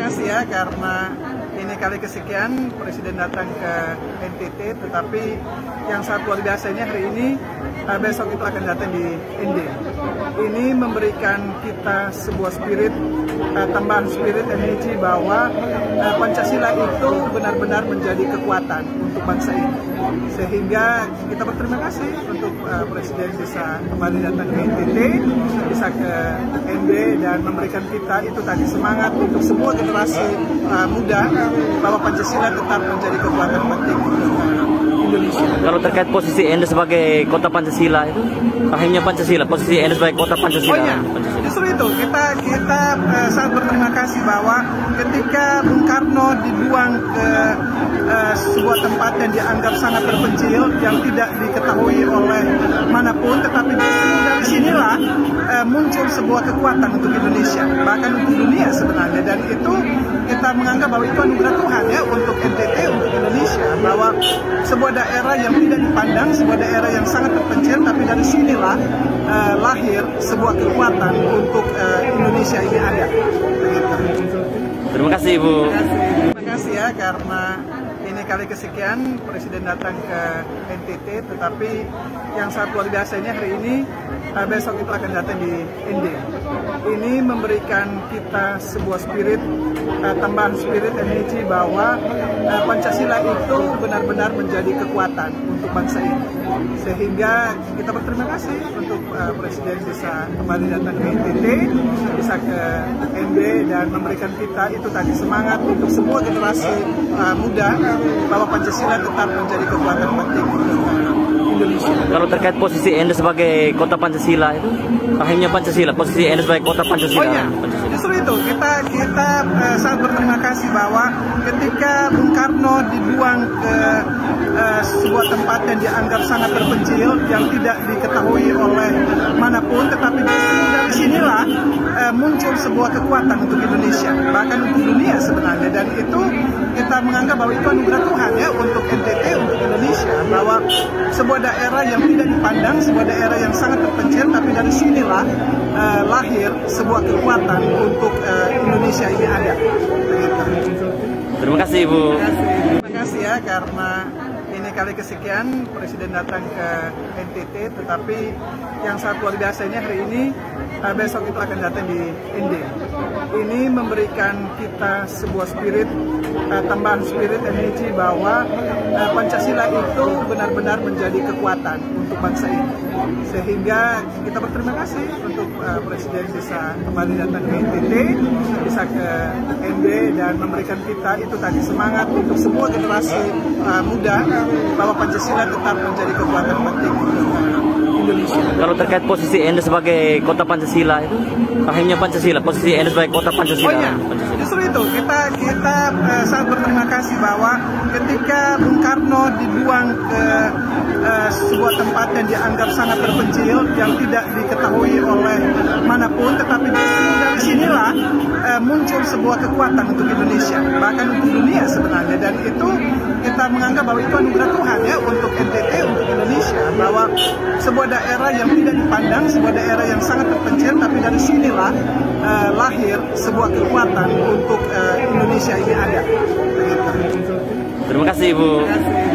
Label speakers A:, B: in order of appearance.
A: kasih ya karena ini kali kesekian Presiden datang ke NTT, tetapi yang sangat luar biasanya hari ini uh, besok itu akan datang di ND. Ini memberikan kita sebuah spirit, uh, tambahan spirit energi bahwa uh, Pancasila itu benar-benar menjadi kekuatan untuk bangsa ini. Sehingga kita berterima kasih untuk Presiden bisa kembali datang ke NTT, bisa ke ND dan memberikan kita itu tadi semangat untuk semua generasi muda bahwa Pancasila tetap menjadi kekuatan penting Indonesia.
B: Kalau terkait posisi Anda sebagai kota Pancasila itu, akhirnya Pancasila, posisi Anda sebagai kota Pancasila.
A: Oh iya, justru itu kita kita uh, sangat berterima kasih bahwa ketika Bung Karno dibuang ke uh, sebuah tempat yang dianggap sangat terpencil yang tidak diketahui oleh mana pun, tetapi justru dari sinilah uh, muncul sebuah kekuatan untuk Indonesia, bahkan untuk dunia sebenarnya, dan itu kita menganggap bahwa itu anugerah Tuhan ya untuk NTT, untuk Indonesia, bahwa sebuah daerah yang tidak dipandang, sebuah daerah yang sangat terpencil, tapi dari sinilah uh, lahir sebuah kekuatan untuk uh, Indonesia ini ada.
B: Terima kasih Ibu.
A: Terima kasih ya karena kali kesekian Presiden datang ke NTT, tetapi yang sangat luar biasanya hari ini uh, besok itu akan datang di ND. Ini memberikan kita sebuah spirit, uh, tambahan spirit energi bahwa uh, Pancasila itu benar-benar menjadi kekuatan untuk bangsa ini. Sehingga kita berterima kasih untuk uh, Presiden bisa kembali datang ke NTT, bisa ke ND dan memberikan kita itu tadi semangat untuk semua generasi uh, muda bahwa Pancasila tetap menjadi kekuatan penting Indonesia.
B: Kalau terkait posisi Anda sebagai kota Pancasila itu, akhirnya Pancasila, posisi Anda sebagai kota Pancasila.
A: Oh iya, justru itu kita kita uh, sangat berterima kasih bahwa ketika Bung Karno dibuang ke uh, sebuah tempat yang dianggap sangat terpencil yang tidak diketahui oleh mana pun, tetapi dari sinilah uh, muncul sebuah kekuatan untuk Indonesia, bahkan untuk dunia sebenarnya, dan itu kita menganggap bahwa itu anugerah Tuhan ya untuk bahwa sebuah daerah yang tidak dipandang, sebuah daerah yang sangat terpencil, tapi dari sinilah uh, lahir sebuah kekuatan untuk uh, Indonesia ini ada.
B: Terima kasih Ibu.
A: Terima kasih ya karena ini kali kesekian Presiden datang ke NTT, tetapi yang sangat luar biasanya hari ini uh, besok itu akan datang di ND. Ini memberikan kita sebuah spirit, uh, tambahan spirit energi bahwa uh, Pancasila itu benar-benar menjadi kekuatan untuk bangsa ini. Sehingga kita berterima kasih untuk uh, Presiden bisa kembali datang ke NTT, bisa ke ND dan memberikan kita itu tadi semangat untuk semua generasi uh, muda bahwa Pancasila tetap menjadi kekuatan penting.
B: Kalau terkait posisi Anda sebagai kota Pancasila itu, akhirnya Pancasila, posisi Anda sebagai kota Pancasila.
A: Oh iya, justru itu. Kita kita uh, sangat berterima kasih bahwa ketika Bung Karno dibuang ke uh, sebuah tempat yang dianggap sangat terpencil yang tidak diketahui oleh mana pun, tetapi dari sinilah uh, muncul sebuah kekuatan untuk Indonesia, bahkan untuk dunia sebenarnya, dan itu kita menganggap bahwa itu anugerah Tuhan ya untuk NTT, untuk Indonesia, bahwa sebuah daerah yang tidak dipandang, sebuah daerah yang sangat terpencil, tapi dari sinilah uh, lahir sebuah kekuatan untuk uh, Indonesia ini ada.
B: Terima kasih Ibu.
A: Terima kasih.